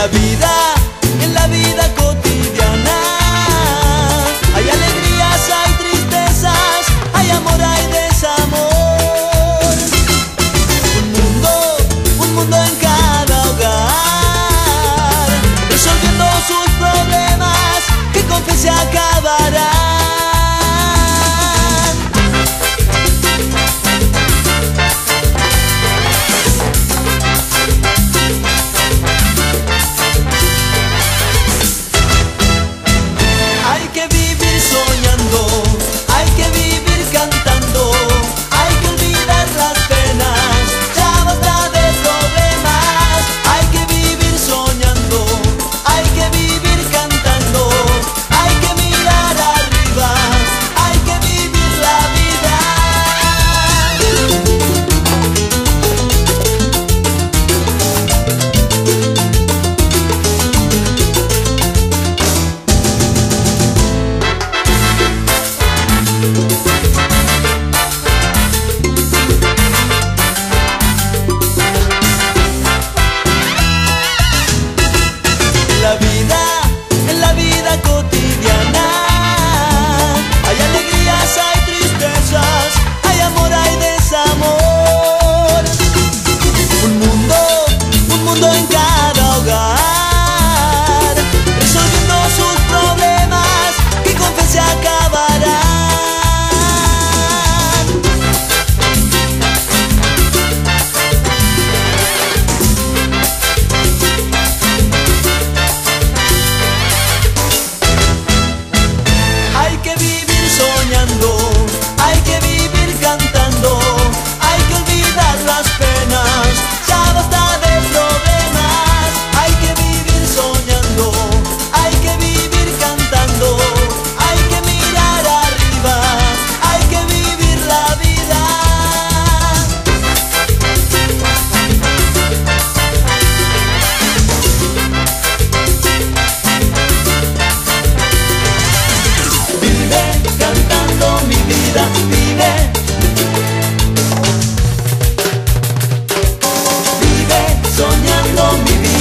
la vida.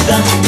가.